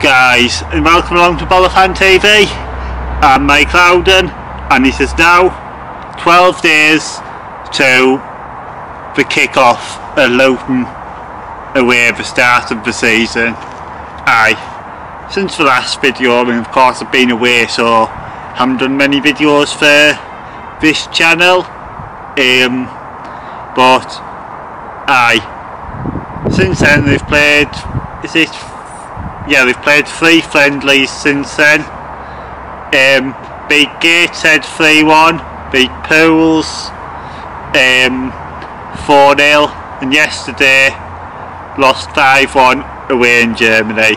guys and welcome along to Boro Fan TV. I'm Mike Louden and it is now 12 days to the kick-off Luton away at the start of the season. Aye, since the last video I mean of course I've been away so haven't done many videos for this channel um, but aye since then they've played is it yeah, we've played three friendlies since then. Um, beat Gateshead 3-1, beat Pools um, 4-0, and yesterday lost 5-1 away in Germany.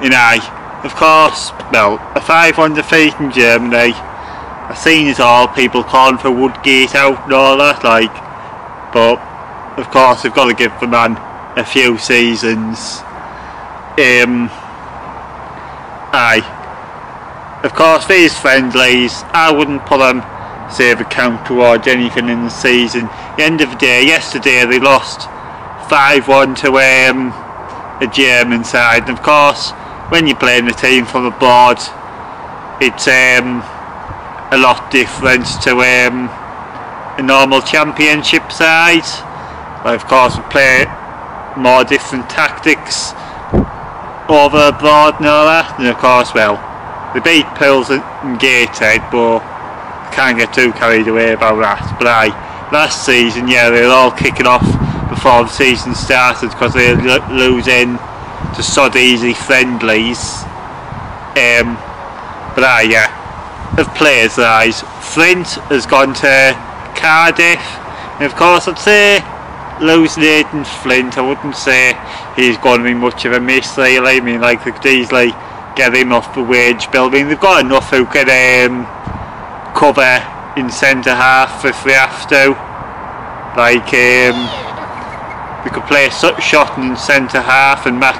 And I, of course, well, a 5-1 defeat in Germany, I've seen it all, people calling for Woodgate out and all that, like, but of course they've got to give the man a few seasons um, aye. Of course, these friendlies, I wouldn't put them save account towards anything in the season. The end of the day, yesterday they lost 5-1 to um, a German side. And of course, when you're playing a team from abroad, it's um, a lot different to um, a normal championship side. But of course, we play more different tactics over abroad and all that and of course well they beat Pools and Gateshead but can't get too carried away about that. But I last season yeah they were all kicking off before the season started because they were losing to sod easy friendlies. Um, but I yeah of players eyes Flint has gone to Cardiff and of course I'd say losing Aden Flint I wouldn't say he's going to be much of a miss really. I mean, like they could easily get him off the wage bill. I mean, they've got enough who can um, cover in centre half if they have to. Like, um, we could play shot in centre half and Mac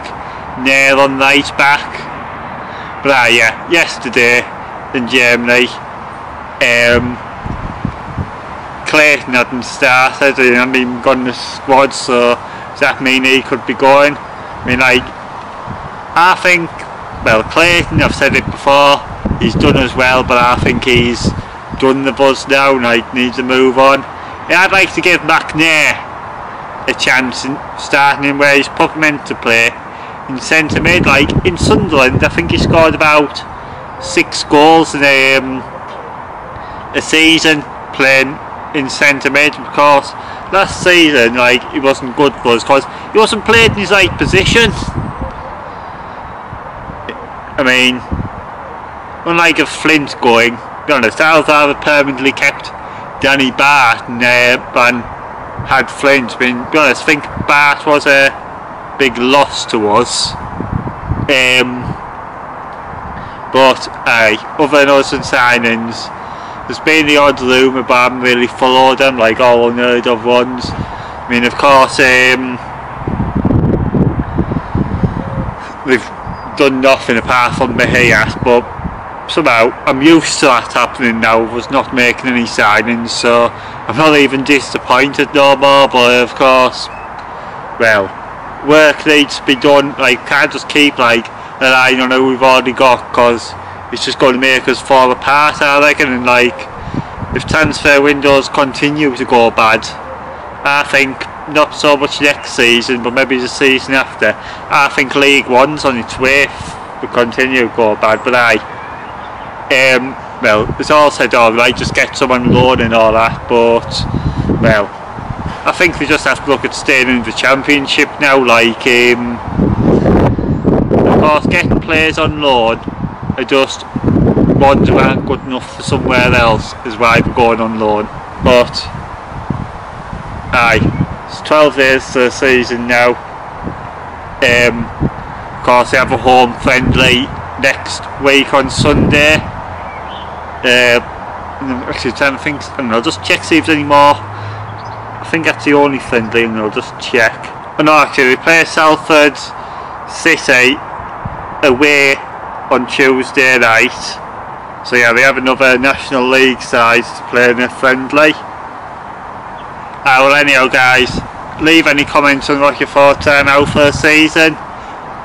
Nail on right back. But ah, yeah, yesterday in Germany, um, Clayton hadn't started, he hadn't even gone in the squad, so does that mean he could be going? I mean, like, I think, well, Clayton, I've said it before, he's done as well, but I think he's done the buzz now, like, needs to move on. Yeah, I'd like to give McNair a chance in starting him where he's probably meant to play in centre mid. Like in Sunderland, I think he scored about six goals in a, um, a season playing in centre mid. Of course, last season, like, he wasn't good for us because he wasn't playing in his right position. I mean, unlike a Flint going, be honest, rather permanently kept Danny Batth and, had Flint. I mean, be honest, I think Batth was a big loss to us. Um, but, aye, other than us and signings, there's been the odd rumour but I haven't really followed them like all unheard of ones. I mean of course um, we've done nothing apart from Mejias but somehow I'm used to that happening now us not making any signings so I'm not even disappointed no more but of course well work needs to be done like can't just keep like relying on who we've already got because it's just going to make us fall apart I reckon and like if transfer windows continue to go bad I think not so much next season but maybe the season after. I think League One's on its way to continue to go bad but I um, well it's all said alright just get someone loan and all that but well I think we just have to look at staying in the championship now like um, of course getting players on loan are just ones who aren't good enough for somewhere else is why they're going on loan. But aye, it's 12 days to the season now. Um, of course, they have a home friendly next week on Sunday. Uh, actually trying to think, and I'll just check see if there's any more. I think that's the only friendly, and I'll just check. Oh no, actually, we play Salford City away on Tuesday night. So yeah, they have another National League side to play in a friendly. Uh, well anyhow guys, leave any comments on what your thoughts are now for the season.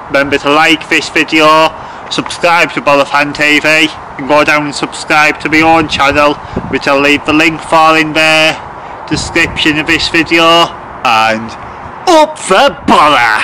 remember to like this video, subscribe to Boro Fan TV and go down and subscribe to my own channel which I'll leave the link for in the description of this video and up the Boro!